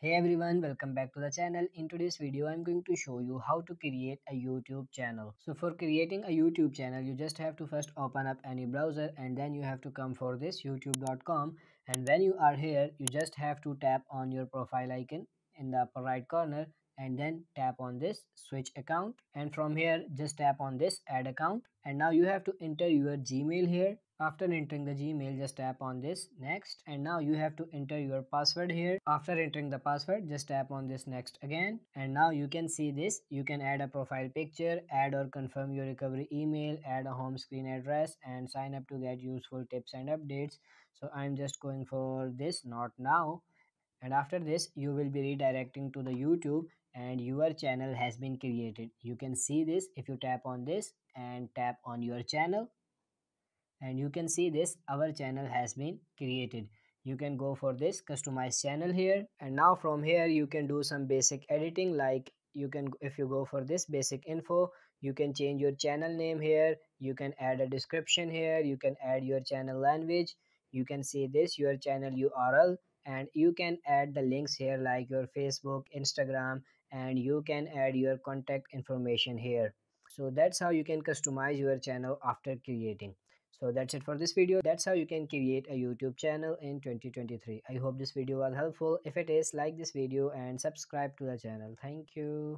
Hey everyone, welcome back to the channel. In today's video, I'm going to show you how to create a YouTube channel. So for creating a YouTube channel, you just have to first open up any browser and then you have to come for this youtube.com and when you are here, you just have to tap on your profile icon in the upper right corner and then tap on this switch account. And from here just tap on this add account. And now you have to enter your gmail here. After entering the gmail just tap on this next. And now you have to enter your password here. After entering the password just tap on this next again. And now you can see this. You can add a profile picture add or confirm your recovery email add a home screen address and sign up to get useful tips and updates. So i'm just going for this not now and after this you will be redirecting to the youtube and your channel has been created. You can see this if you tap on this and tap on your channel. And you can see this our channel has been created. You can go for this customize channel here. And now from here you can do some basic editing like you can if you go for this basic info you can change your channel name here. You can add a description here. You can add your channel language. You can see this your channel url and you can add the links here like your facebook instagram and you can add your contact information here. So that's how you can customize your channel after creating. So that's it for this video. That's how you can create a youtube channel in 2023 i hope this video was helpful. If it is like this video and subscribe to the channel. Thank you